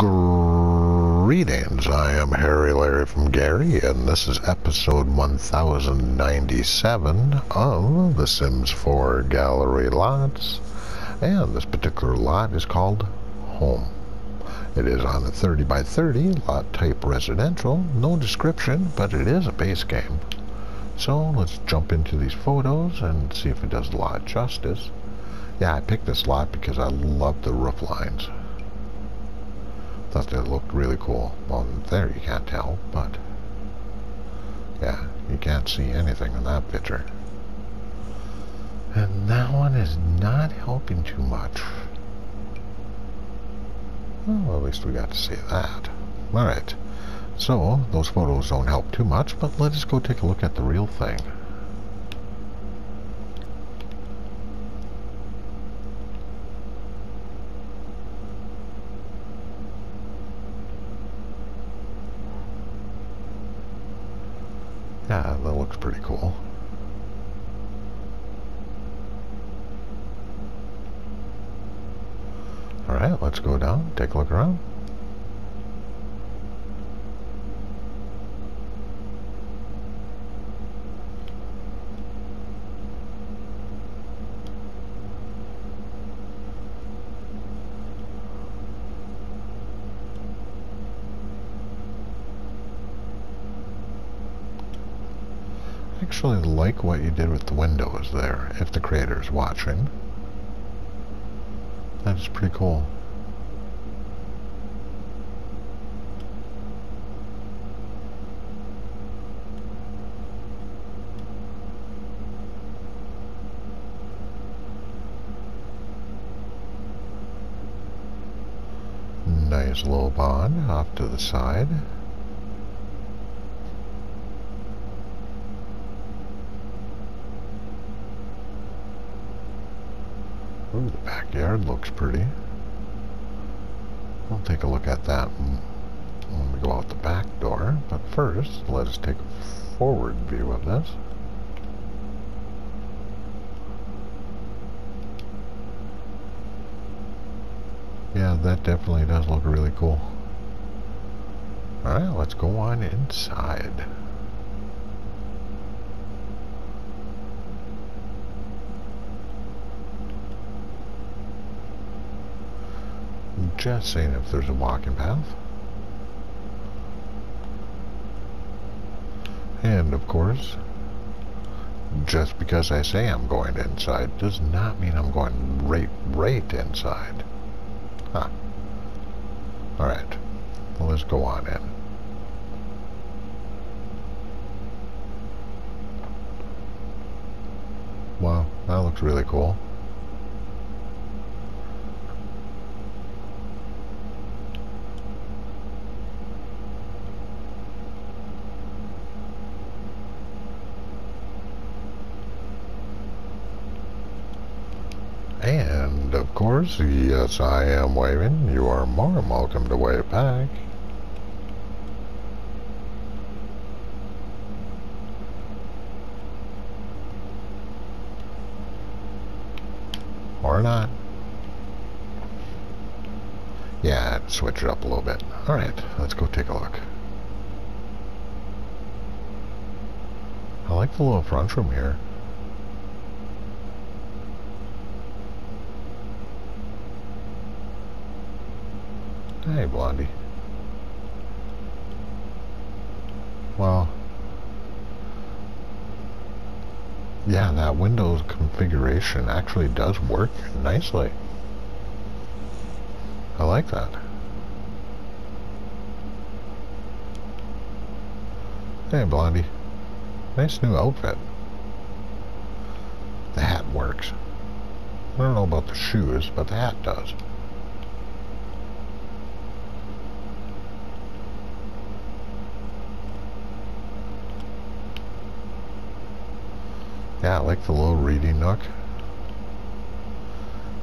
Greetings, I am Hairy Larry from Gary, and this is episode 1097 of The Sims 4 Gallery Lots. And this particular lot is called Home. It is on a 30 by 30 lot type residential, no description, but it is a base game. So let's jump into these photos and see if it does the lot justice. Yeah, I picked this lot because I love the roof lines. Thought they looked really cool. Well, there you can't tell, but yeah, you can't see anything in that picture. And that one is not helping too much. Well, at least we got to see that. Alright, so those photos don't help too much, but let us go take a look at the real thing. Yeah, that looks pretty cool. Alright, let's go down, take a look around. actually like what you did with the windows there, if the creator is watching. That is pretty cool. Nice little pond off to the side. Ooh, the backyard looks pretty. We'll take a look at that when we go out the back door. But first, let us take a forward view of this. Yeah, that definitely does look really cool. Alright, let's go on inside. Just seeing if there's a walking path. And of course, just because I say I'm going inside does not mean I'm going right, right inside. Huh. Alright, well, let's go on in. Wow, that looks really cool. Course, yes, I am waving. You are more welcome to wave back. Or not. Yeah, switch it up a little bit. Alright, let's go take a look. I like the little front room here. Hey, Blondie. Well, yeah, that Windows configuration actually does work nicely. I like that. Hey, Blondie. Nice new outfit. The hat works. I don't know about the shoes, but the hat does. Yeah, I like the little reading nook.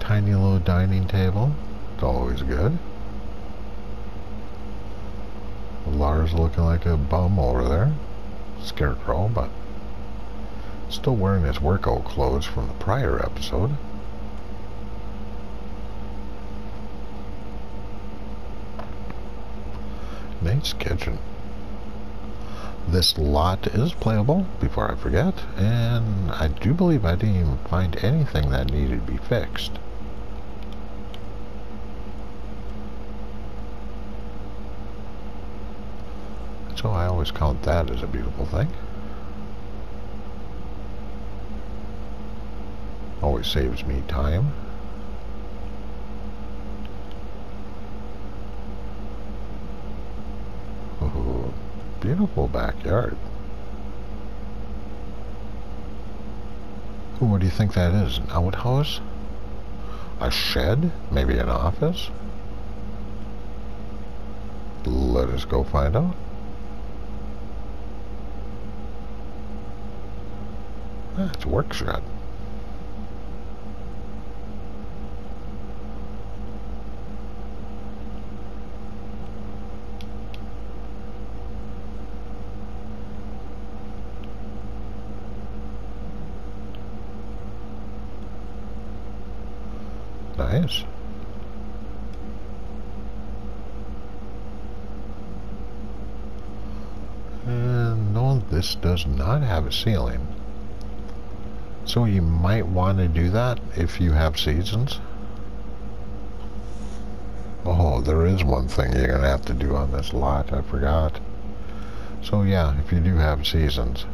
Tiny little dining table. It's always good. Lars looking like a bum over there. Scarecrow, but still wearing his workout clothes from the prior episode. Nice kitchen. This lot is playable, before I forget, and I do believe I didn't even find anything that needed to be fixed. So I always count that as a beautiful thing. Always saves me time. Oh, beautiful backyard. What do you think that is? An outhouse? A shed? Maybe an office? Let us go find out. It's a workshop. Nice. And no, this does not have a ceiling. So you might want to do that if you have seasons. Oh, there is one thing you're going to have to do on this lot. I forgot. So yeah, if you do have seasons,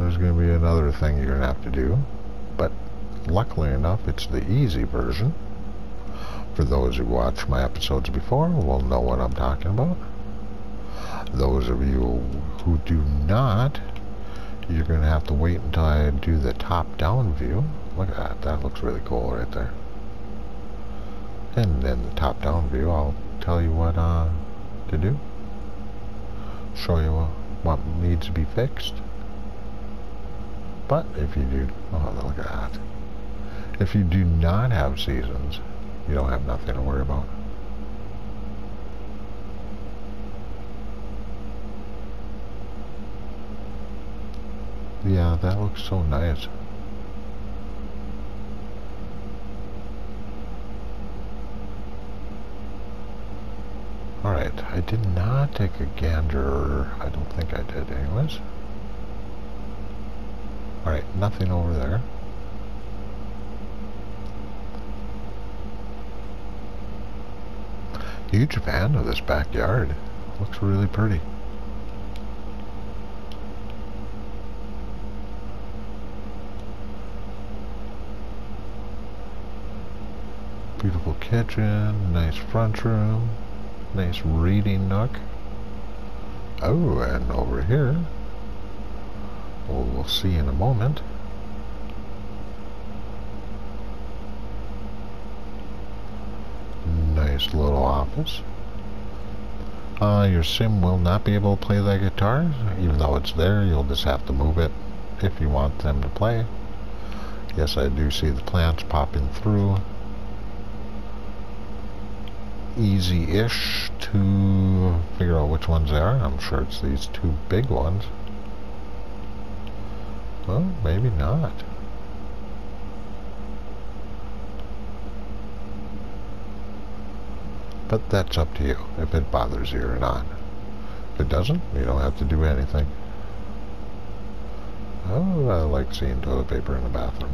there's going to be another thing you're going to have to do. But luckily enough, it's the easy version. For those who watched my episodes before will know what I'm talking about. Those of you who do not, you're going to have to wait until I do the top-down view. Look at that. That looks really cool right there. And then the top-down view, I'll tell you what uh, to do. Show you what, what needs to be fixed. But if you do, oh, look at that. If you do not have seasons, you don't have nothing to worry about. Yeah, that looks so nice. Alright, I did not take a gander. I don't think I did anyways. Alright, nothing over there. Huge fan of this backyard. Looks really pretty. Beautiful kitchen, nice front room, nice reading nook. Oh, and over here, well, we'll see in a moment. Nice little office. Uh, your sim will not be able to play the guitar, even though it's there, you'll just have to move it if you want them to play. Yes, I do see the plants popping through easy-ish to figure out which ones they are. I'm sure it's these two big ones. Well, maybe not. But that's up to you, if it bothers you or not. If it doesn't, you don't have to do anything. Oh, I like seeing toilet paper in the bathroom.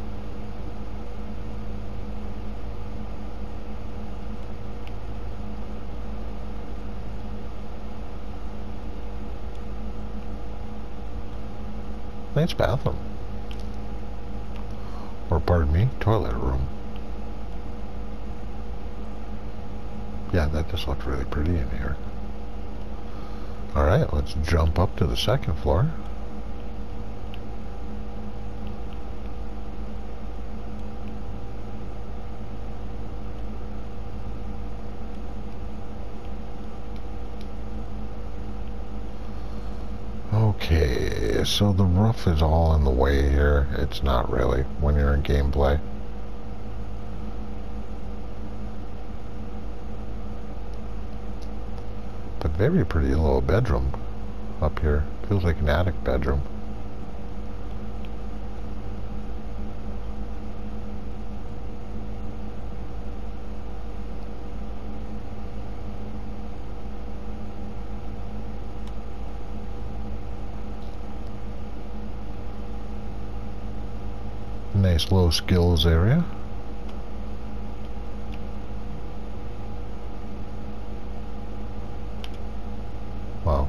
Nice bathroom. Or pardon me, toilet room. Yeah, that just looks really pretty in here. Alright, let's jump up to the second floor. Okay, so the roof is all in the way here. It's not really when you're in gameplay. But very pretty little bedroom up here. Feels like an attic bedroom. Nice low skills area. Wow.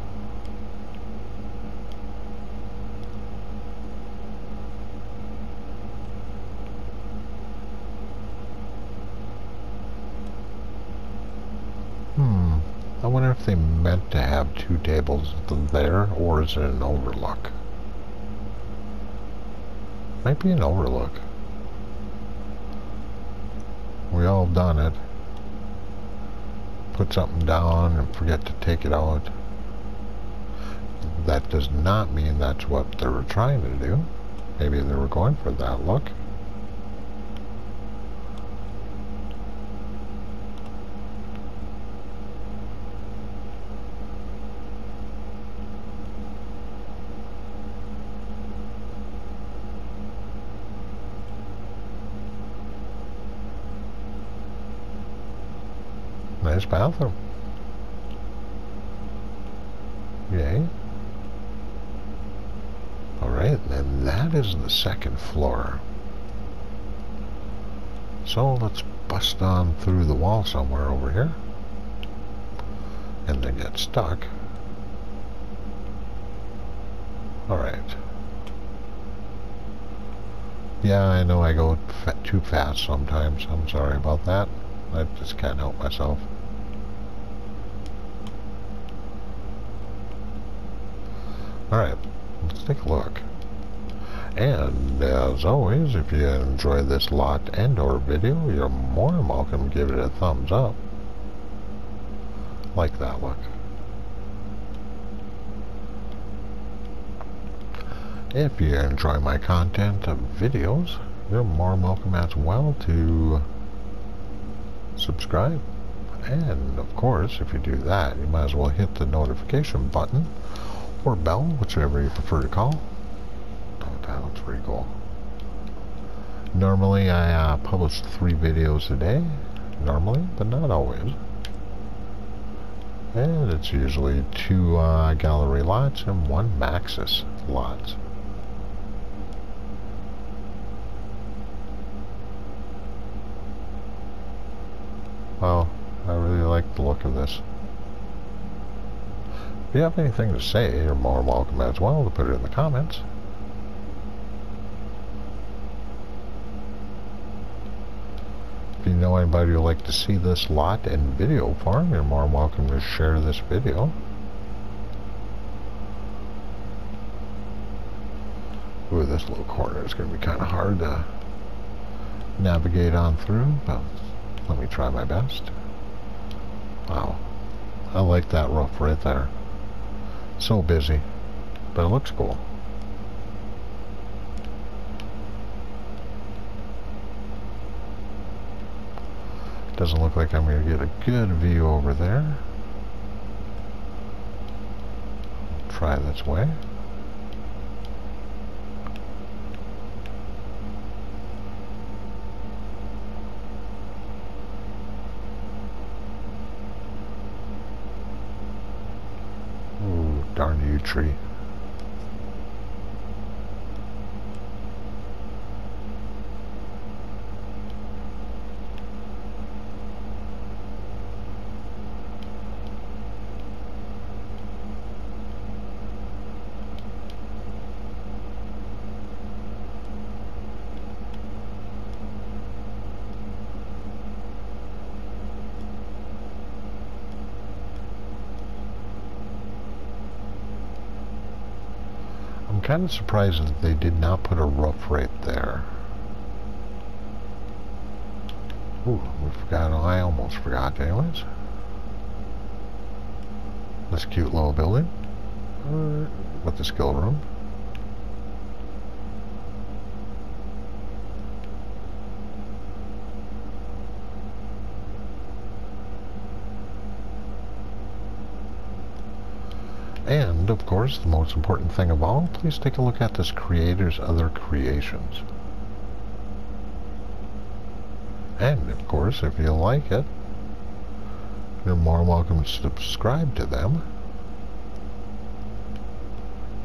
Hmm. I wonder if they meant to have two tables there, or is it an overlook? Might be an overlook. We all done it. Put something down and forget to take it out. That does not mean that's what they were trying to do. Maybe they were going for that look. Nice bathroom. Yay. Alright, then that is the second floor. So let's bust on through the wall somewhere over here. And then get stuck. Alright. Yeah, I know I go too fast sometimes. I'm sorry about that. I just can't help myself. Alright, let's take a look. And as always, if you enjoy this lot and or video, you're more than welcome to give it a thumbs up. Like that look. If you enjoy my content of videos, you're more than welcome as well to subscribe. And of course, if you do that, you might as well hit the notification button or bell, whichever you prefer to call. That looks pretty cool. Normally I uh, publish three videos a day, normally, but not always. And it's usually two uh, gallery lots and one Maxis lot. Well, I really like the look of this. If you have anything to say, you're more welcome as well to put it in the comments. If you know anybody who'd like to see this lot in video form, you're more welcome to share this video. Ooh, this little corner is going to be kind of hard to navigate on through, but let me try my best. Wow. I like that roof right there. So busy, but it looks cool. Doesn't look like I'm going to get a good view over there. Try this way. Tree. Kind of surprised that they did not put a roof right there. Ooh, we forgot. I almost forgot anyways. This cute little building. Uh, with the skill room. And, of course, the most important thing of all, please take a look at this creator's other creations. And, of course, if you like it, you're more welcome to subscribe to them.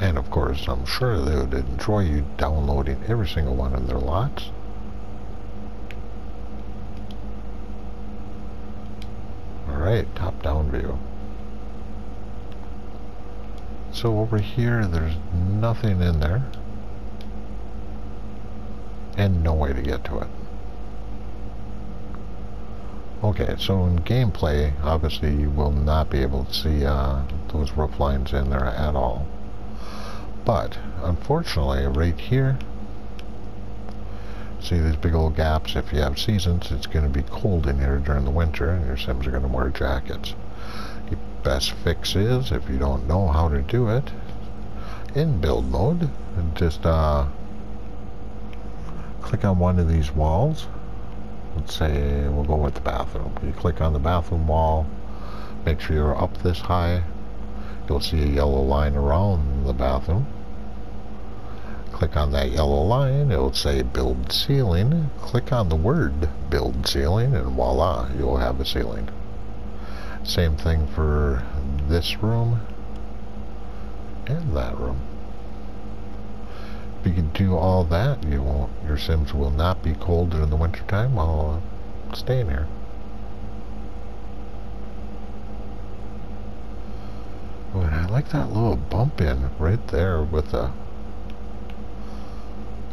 And of course, I'm sure they would enjoy you downloading every single one of their lots. Alright, top-down view. So over here, there's nothing in there. And no way to get to it. Okay, so in gameplay, obviously you will not be able to see uh, those roof lines in there at all. But, unfortunately, right here, see these big old gaps, if you have seasons, it's going to be cold in here during the winter, and your Sims are going to wear jackets. Best fix is, if you don't know how to do it, in build mode, just uh, click on one of these walls. Let's say we'll go with the bathroom. You click on the bathroom wall, make sure you're up this high. You'll see a yellow line around the bathroom. Click on that yellow line, it will say build ceiling. Click on the word build ceiling and voila, you'll have a ceiling. Same thing for this room and that room. If you can do all that, you won't, your Sims will not be cold during the wintertime while staying here. Oh, I like that little bump in right there with the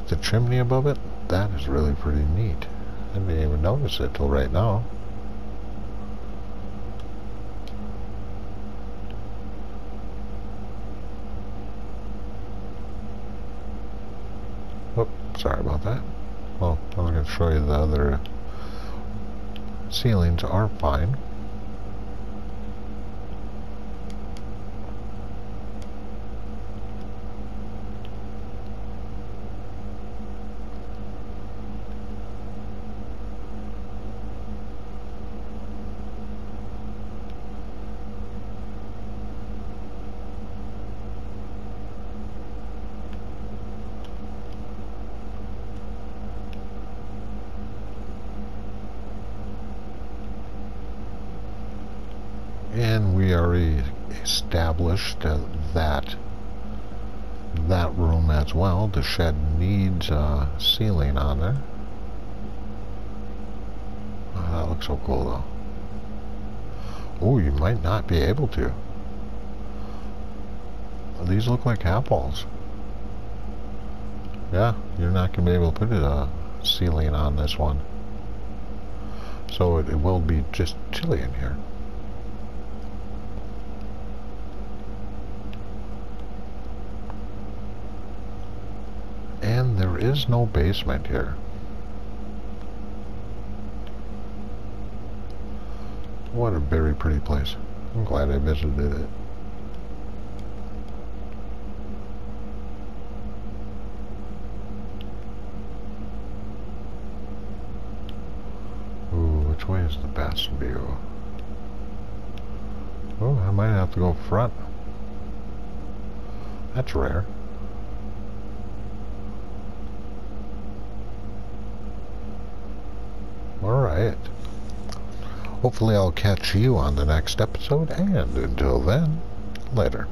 the chimney above it. That is really pretty neat. I didn't even notice it till right now. Oh, sorry about that. Well, You the other ceilings are fine. and we already established uh, that that room as well. The shed needs a ceiling on there. Oh, that looks so cool though. Oh you might not be able to. These look like apples yeah you're not going to be able to put a ceiling on this one. So it, it will be just chilly in here And there is no basement here. What a very pretty place. I'm glad I visited it. Ooh, which way is the best view? Oh, I might have to go front. That's rare. Alright. Hopefully I'll catch you on the next episode, and until then, later.